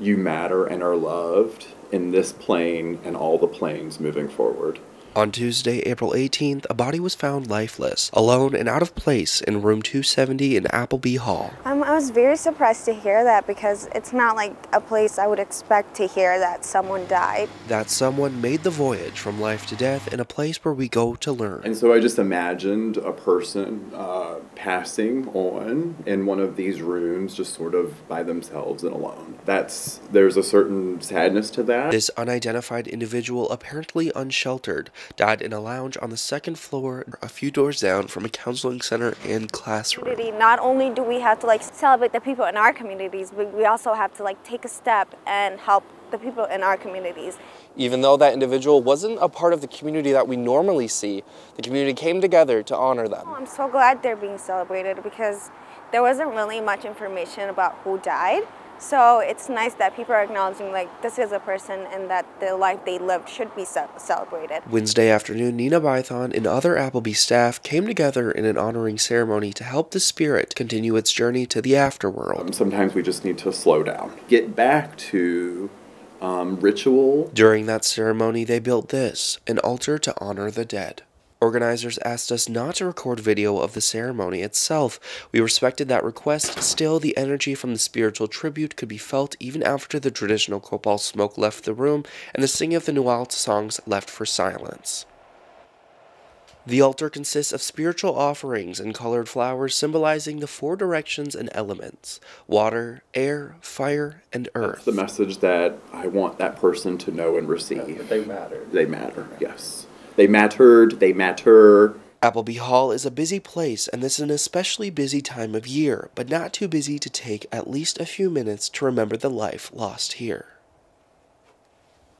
You matter and are loved in this plane and all the planes moving forward. On Tuesday, April 18th, a body was found lifeless, alone and out of place in room 270 in Appleby Hall. Um, I was very surprised to hear that because it's not like a place I would expect to hear that someone died. That someone made the voyage from life to death in a place where we go to learn. And so I just imagined a person uh, passing on in one of these rooms, just sort of by themselves and alone. That's there's a certain sadness to that. This unidentified individual, apparently unsheltered, died in a lounge on the second floor, a few doors down from a counseling center and classroom. Community, Not only do we have to like celebrate the people in our communities, but we also have to like take a step and help the people in our communities. Even though that individual wasn't a part of the community that we normally see, the community came together to honor them. Oh, I'm so glad they're being celebrated because there wasn't really much information about who died. So it's nice that people are acknowledging like this is a person and that the life they lived should be ce celebrated. Wednesday afternoon, Nina Bython and other Appleby staff came together in an honoring ceremony to help the spirit continue its journey to the afterworld. Um, sometimes we just need to slow down, get back to um, ritual. During that ceremony, they built this an altar to honor the dead. Organizers asked us not to record video of the ceremony itself. We respected that request. Still, the energy from the spiritual tribute could be felt even after the traditional copal smoke left the room and the singing of the Nahuatl songs left for silence. The altar consists of spiritual offerings and colored flowers symbolizing the four directions and elements water, air, fire, and earth. That's the message that I want that person to know and receive. They matter. They matter, yes. They mattered, they matter. Appleby Hall is a busy place, and this is an especially busy time of year, but not too busy to take at least a few minutes to remember the life lost here.